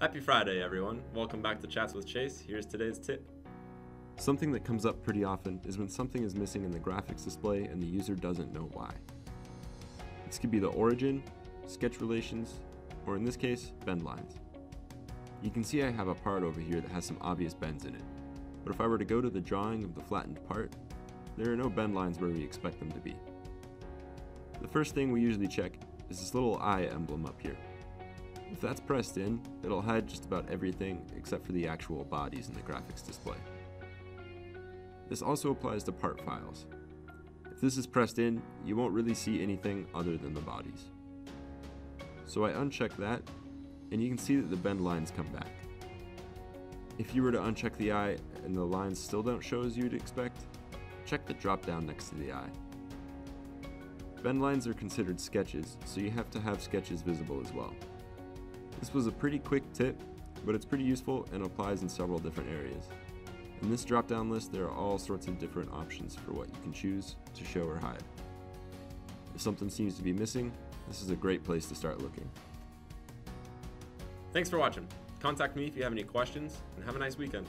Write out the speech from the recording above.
Happy Friday, everyone. Welcome back to Chats with Chase. Here's today's tip. Something that comes up pretty often is when something is missing in the graphics display and the user doesn't know why. This could be the origin, sketch relations, or in this case, bend lines. You can see I have a part over here that has some obvious bends in it, but if I were to go to the drawing of the flattened part, there are no bend lines where we expect them to be. The first thing we usually check is this little eye emblem up here. If that's pressed in, it'll hide just about everything except for the actual bodies in the graphics display. This also applies to part files. If this is pressed in, you won't really see anything other than the bodies. So I uncheck that, and you can see that the bend lines come back. If you were to uncheck the eye and the lines still don't show as you'd expect, check the drop down next to the eye. Bend lines are considered sketches, so you have to have sketches visible as well. This was a pretty quick tip, but it's pretty useful and applies in several different areas. In this drop down list, there are all sorts of different options for what you can choose to show or hide. If something seems to be missing, this is a great place to start looking. Thanks for watching. Contact me if you have any questions, and have a nice weekend.